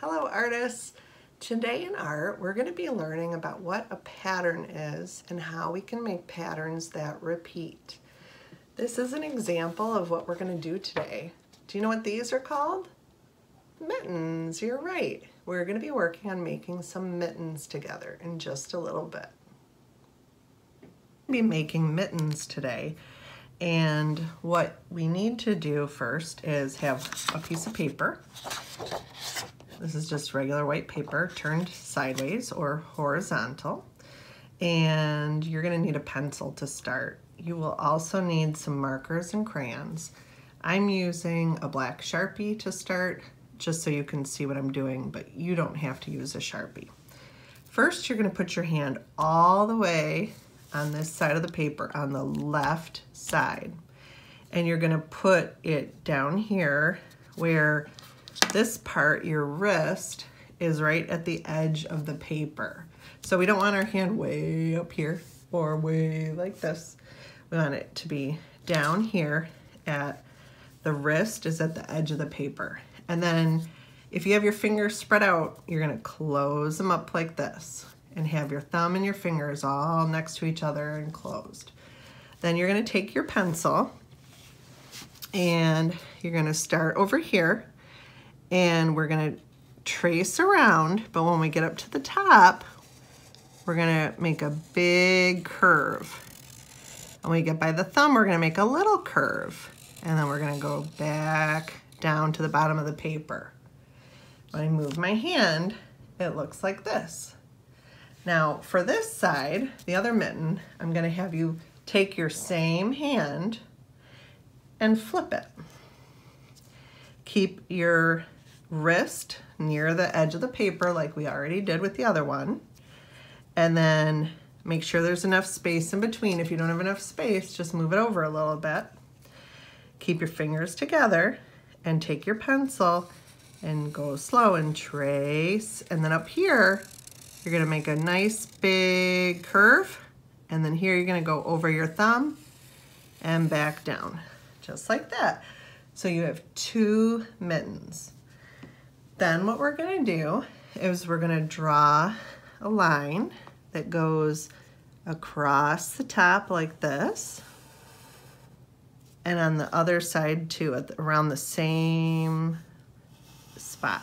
Hello artists! Today in art we're going to be learning about what a pattern is and how we can make patterns that repeat. This is an example of what we're going to do today. Do you know what these are called? Mittens, you're right. We're going to be working on making some mittens together in just a little bit. Be making mittens today and what we need to do first is have a piece of paper this is just regular white paper turned sideways or horizontal. And you're gonna need a pencil to start. You will also need some markers and crayons. I'm using a black Sharpie to start, just so you can see what I'm doing, but you don't have to use a Sharpie. First, you're gonna put your hand all the way on this side of the paper, on the left side. And you're gonna put it down here where this part, your wrist, is right at the edge of the paper. So we don't want our hand way up here or way like this. We want it to be down here at the wrist is at the edge of the paper. And then if you have your fingers spread out, you're gonna close them up like this and have your thumb and your fingers all next to each other and closed. Then you're gonna take your pencil and you're gonna start over here and we're gonna trace around, but when we get up to the top, we're gonna make a big curve. When we get by the thumb, we're gonna make a little curve, and then we're gonna go back down to the bottom of the paper. When I move my hand, it looks like this. Now, for this side, the other mitten, I'm gonna have you take your same hand and flip it. Keep your wrist near the edge of the paper like we already did with the other one. And then make sure there's enough space in between. If you don't have enough space, just move it over a little bit. Keep your fingers together and take your pencil and go slow and trace. And then up here, you're gonna make a nice big curve. And then here you're gonna go over your thumb and back down, just like that. So you have two mittens. Then what we're gonna do is we're gonna draw a line that goes across the top like this and on the other side too around the same spot.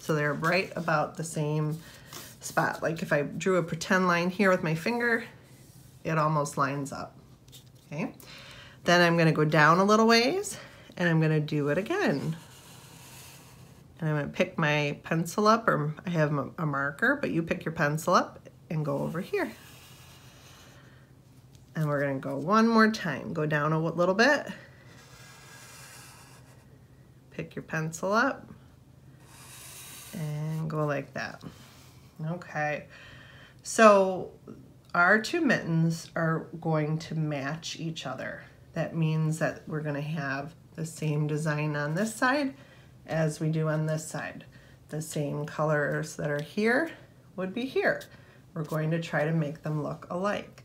So they're right about the same spot. Like if I drew a pretend line here with my finger it almost lines up okay? Then I'm gonna go down a little ways and I'm gonna do it again and I'm gonna pick my pencil up, or I have a marker, but you pick your pencil up and go over here. And we're gonna go one more time. Go down a little bit. Pick your pencil up and go like that. Okay, so our two mittens are going to match each other. That means that we're gonna have the same design on this side as we do on this side. The same colors that are here would be here. We're going to try to make them look alike.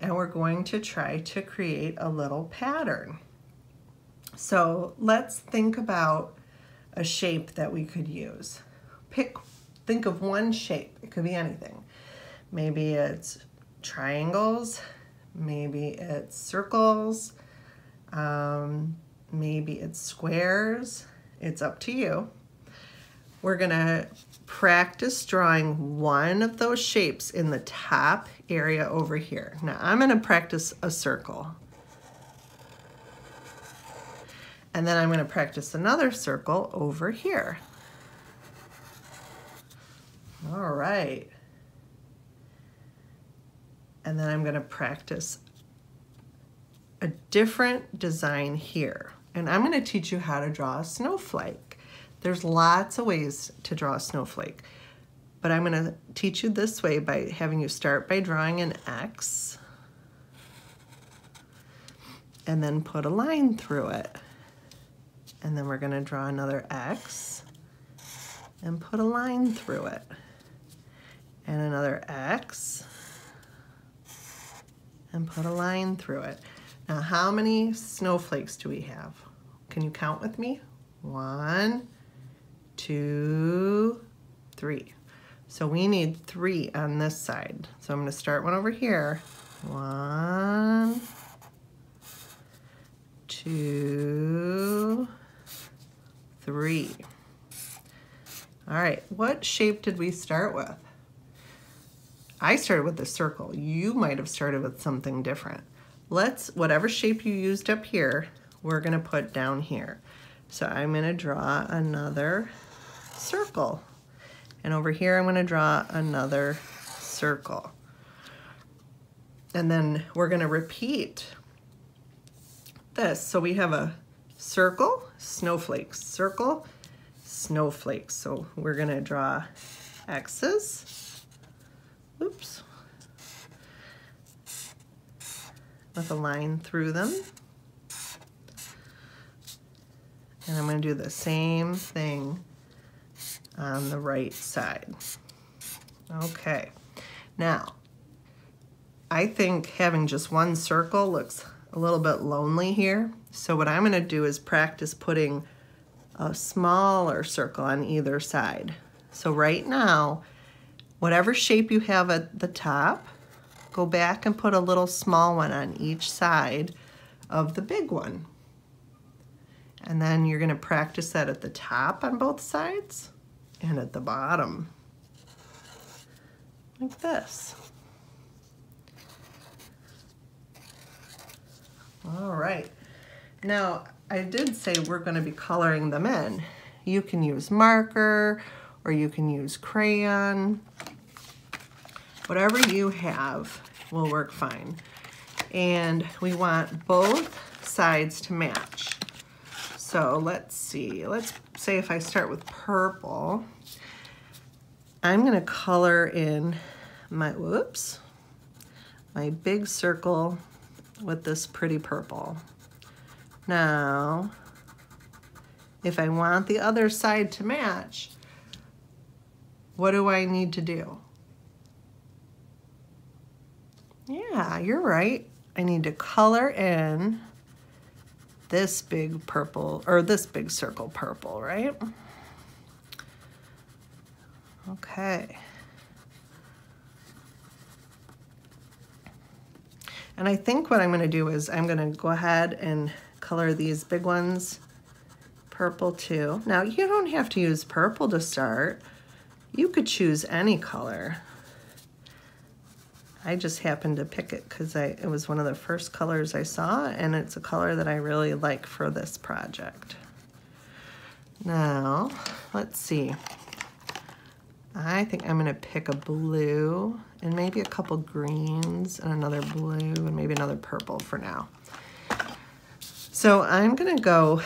And we're going to try to create a little pattern. So let's think about a shape that we could use. Pick, think of one shape. It could be anything. Maybe it's triangles, maybe it's circles, um, maybe it's squares, it's up to you. We're gonna practice drawing one of those shapes in the top area over here. Now I'm gonna practice a circle. And then I'm gonna practice another circle over here. All right. And then I'm gonna practice a different design here. And I'm gonna teach you how to draw a snowflake. There's lots of ways to draw a snowflake, but I'm gonna teach you this way by having you start by drawing an X and then put a line through it. And then we're gonna draw another X and put a line through it. And another X and put a line through it. Now, how many snowflakes do we have? Can you count with me? One, two, three. So we need three on this side. So I'm gonna start one over here. One, two, three. All right, what shape did we start with? I started with a circle. You might have started with something different. Let's, whatever shape you used up here, we're gonna put down here. So I'm gonna draw another circle. And over here, I'm gonna draw another circle. And then we're gonna repeat this. So we have a circle, snowflakes, circle, snowflakes. So we're gonna draw X's, oops, with a line through them. And I'm gonna do the same thing on the right side. Okay, now, I think having just one circle looks a little bit lonely here. So what I'm gonna do is practice putting a smaller circle on either side. So right now, whatever shape you have at the top, go back and put a little small one on each side of the big one. And then you're gonna practice that at the top on both sides and at the bottom, like this. All right. Now, I did say we're going to be coloring them in. You can use marker or you can use crayon. Whatever you have will work fine. And we want both sides to match. So let's see, let's say if I start with purple, I'm gonna color in my, whoops, my big circle with this pretty purple. Now, if I want the other side to match, what do I need to do? Yeah, you're right. I need to color in this big purple, or this big circle purple, right? Okay. And I think what I'm gonna do is I'm gonna go ahead and color these big ones purple too. Now you don't have to use purple to start. You could choose any color. I just happened to pick it because it was one of the first colors I saw and it's a color that I really like for this project. Now, let's see. I think I'm gonna pick a blue and maybe a couple greens and another blue and maybe another purple for now. So I'm gonna go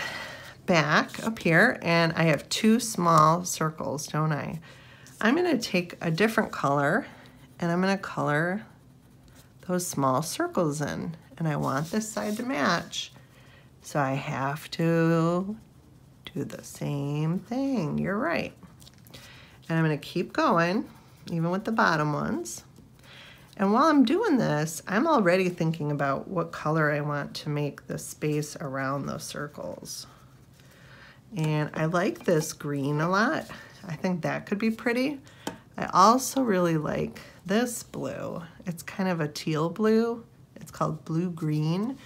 back up here and I have two small circles, don't I? I'm gonna take a different color and I'm gonna color those small circles in. And I want this side to match. So I have to do the same thing. You're right. And I'm gonna keep going, even with the bottom ones. And while I'm doing this, I'm already thinking about what color I want to make the space around those circles. And I like this green a lot. I think that could be pretty. I also really like this blue. It's kind of a teal blue. It's called blue green.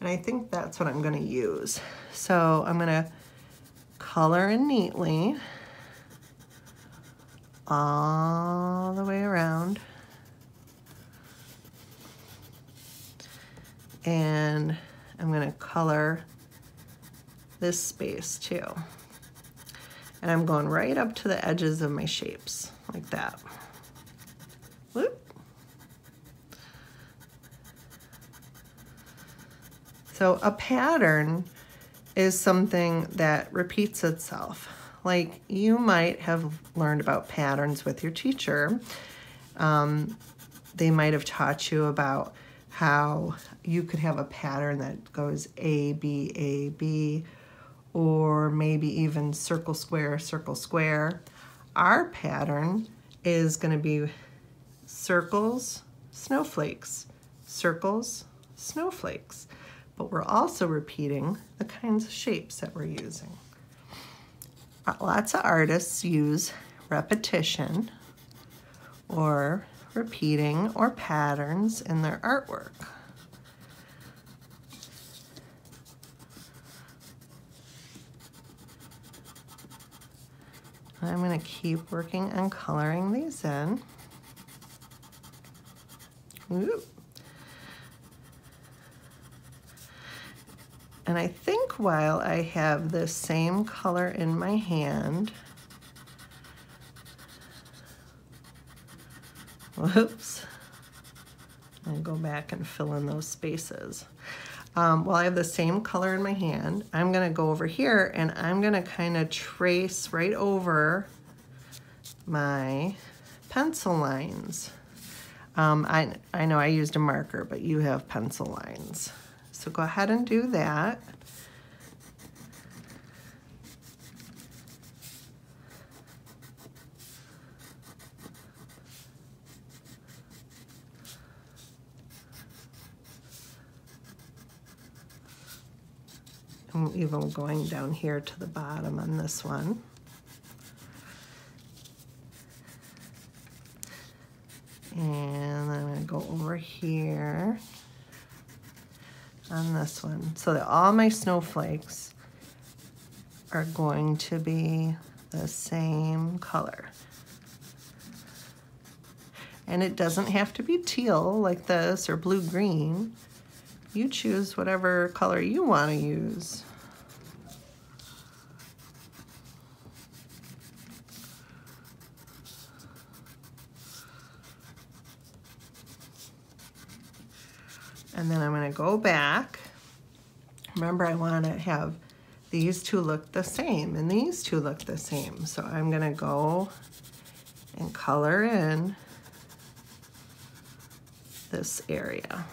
And I think that's what I'm gonna use. So I'm gonna color in neatly all the way around. And I'm gonna color this space too. And I'm going right up to the edges of my shapes, like that. Whoop. So a pattern is something that repeats itself. Like you might have learned about patterns with your teacher. Um, they might have taught you about how you could have a pattern that goes A, B, A, B, or maybe even circle, square, circle, square. Our pattern is going to be circles, snowflakes, circles, snowflakes. But we're also repeating the kinds of shapes that we're using. Uh, lots of artists use repetition or repeating or patterns in their artwork. I'm going to keep working and coloring these in. Ooh. And I think while I have the same color in my hand, whoops, I'll go back and fill in those spaces. Um, while I have the same color in my hand, I'm gonna go over here and I'm gonna kind of trace right over my pencil lines. Um, I, I know I used a marker, but you have pencil lines. So go ahead and do that. I'm even going down here to the bottom on this one. And I'm going to go over here on this one so that all my snowflakes are going to be the same color. And it doesn't have to be teal like this or blue-green. You choose whatever color you want to use. And then I'm going to go back. Remember, I want to have these two look the same and these two look the same. So I'm going to go and color in this area.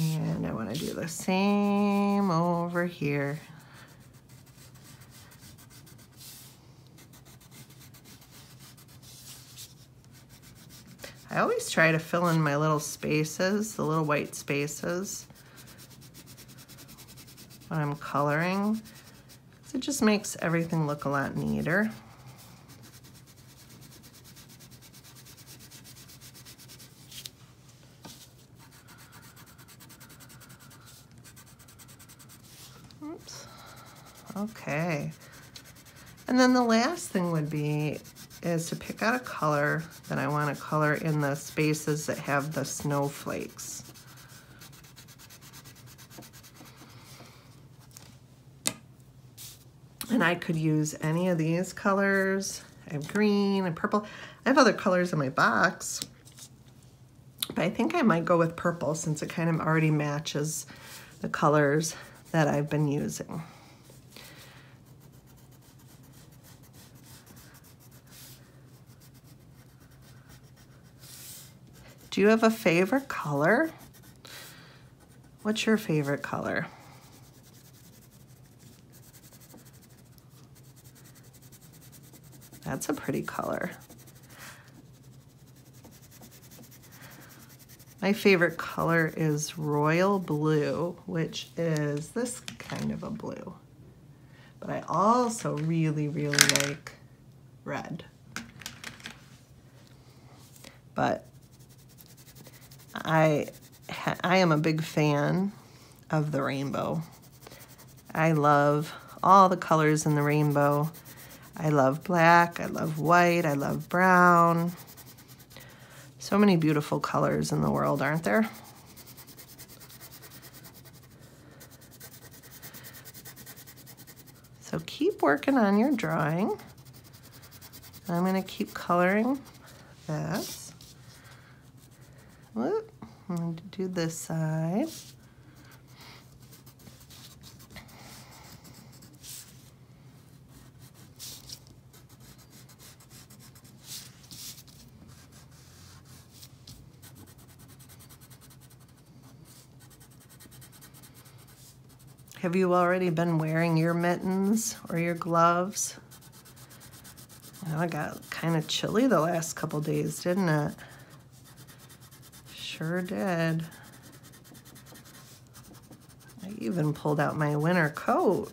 And I want to do the same over here. I always try to fill in my little spaces, the little white spaces when I'm coloring. It just makes everything look a lot neater. Oops. Okay. And then the last thing would be is to pick out a color that I want to color in the spaces that have the snowflakes. And I could use any of these colors. I have green and purple. I have other colors in my box, but I think I might go with purple since it kind of already matches the colors that I've been using. Do you have a favorite color? What's your favorite color? That's a pretty color. My favorite color is royal blue, which is this kind of a blue. But I also really, really like red. But I, I am a big fan of the rainbow. I love all the colors in the rainbow. I love black, I love white, I love brown. So many beautiful colors in the world, aren't there? So keep working on your drawing. I'm going to keep coloring this. I'm gonna do this side. Have you already been wearing your mittens or your gloves? You know, it got kind of chilly the last couple days, didn't it? Sure did. I even pulled out my winter coat.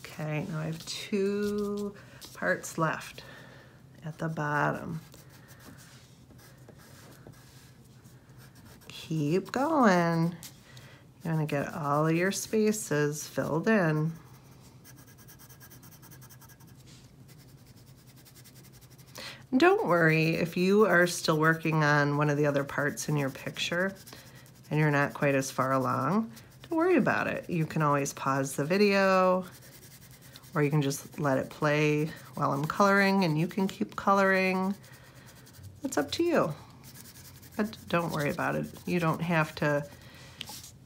Okay, now I have two parts left at the bottom. Keep going. You're gonna get all of your spaces filled in. Don't worry if you are still working on one of the other parts in your picture and you're not quite as far along, don't worry about it. You can always pause the video or you can just let it play while I'm coloring and you can keep coloring. It's up to you. But don't worry about it. You don't have to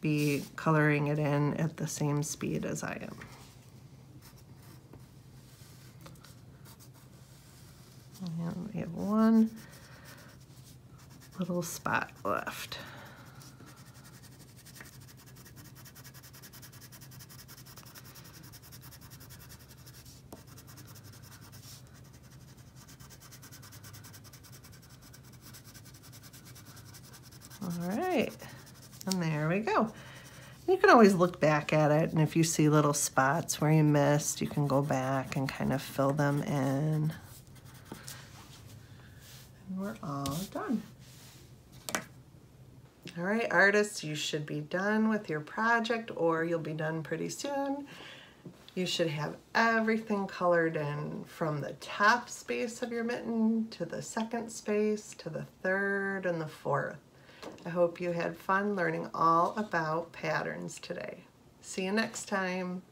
be coloring it in at the same speed as I am. And have one little spot left. All right, and there we go. You can always look back at it, and if you see little spots where you missed, you can go back and kind of fill them in. We're all done. All right, artists, you should be done with your project or you'll be done pretty soon. You should have everything colored in from the top space of your mitten to the second space to the third and the fourth. I hope you had fun learning all about patterns today. See you next time.